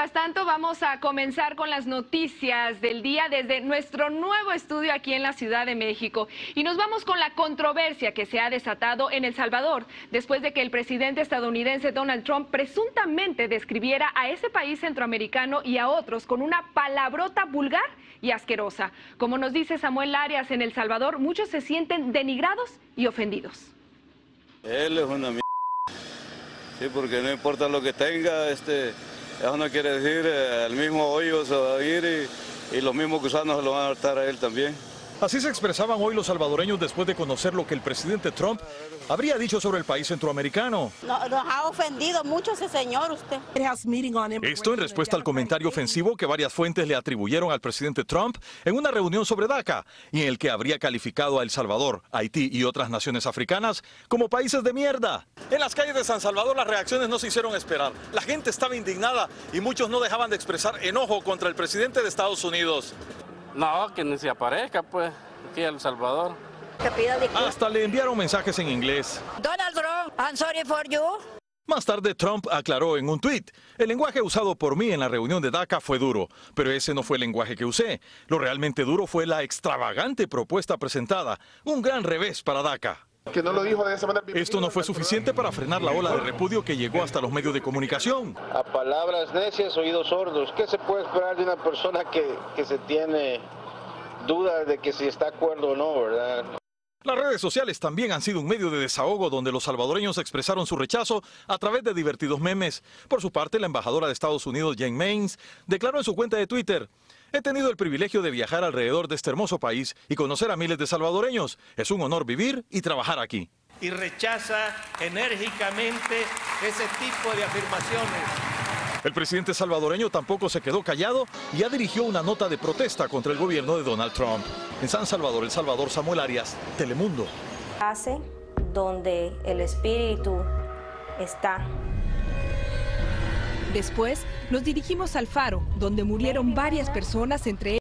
Mientras tanto, vamos a comenzar con las noticias del día desde nuestro nuevo estudio aquí en la Ciudad de México. Y nos vamos con la controversia que se ha desatado en El Salvador después de que el presidente estadounidense Donald Trump presuntamente describiera a ese país centroamericano y a otros con una palabrota vulgar y asquerosa. Como nos dice Samuel Arias en El Salvador, muchos se sienten denigrados y ofendidos. Él es una mierda. Sí, porque no importa lo que tenga, este eso no quiere decir, eh, el mismo hoyo se va a ir y, los mismos gusanos se lo van a hartar a él también. Así se expresaban hoy los salvadoreños después de conocer lo que el presidente Trump habría dicho sobre el país centroamericano. No, nos ha ofendido mucho ese señor usted. Esto en respuesta al comentario ofensivo que varias fuentes le atribuyeron al presidente Trump en una reunión sobre DACA y en el que habría calificado a El Salvador, Haití y otras naciones africanas como países de mierda. En las calles de San Salvador las reacciones no se hicieron esperar. La gente estaba indignada y muchos no dejaban de expresar enojo contra el presidente de Estados Unidos. No, que ni se aparezca, pues, aquí en El Salvador. Que pida disculpas. Hasta le enviaron mensajes en inglés. Donald Trump, I'm sorry for you. Más tarde, Trump aclaró en un tuit, el lenguaje usado por mí en la reunión de DACA fue duro, pero ese no fue el lenguaje que usé. Lo realmente duro fue la extravagante propuesta presentada, un gran revés para DACA. Que no lo dijo de esa manera. Esto no fue suficiente para frenar la ola de repudio que llegó hasta los medios de comunicación. A palabras necias, oídos sordos. ¿Qué se puede esperar de una persona que, que se tiene dudas de que si está de acuerdo o no, verdad? Las redes sociales también han sido un medio de desahogo donde los salvadoreños expresaron su rechazo a través de divertidos memes. Por su parte, la embajadora de Estados Unidos, Jane Mains, declaró en su cuenta de Twitter, He tenido el privilegio de viajar alrededor de este hermoso país y conocer a miles de salvadoreños. Es un honor vivir y trabajar aquí. y rechaza enérgicamente ese tipo de afirmaciones. El presidente salvadoreño tampoco se quedó callado y ya dirigió una nota de protesta contra el gobierno de Donald Trump. En San Salvador, El Salvador, Samuel Arias, Telemundo. hace donde el espíritu está. Después nos dirigimos al faro, donde murieron varias personas, entre